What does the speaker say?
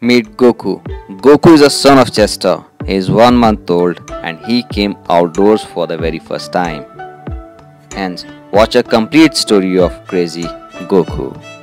Meet Goku. Goku is a son of Chester. He is one month old and he came outdoors for the very first time. Hence, watch a complete story of crazy Goku.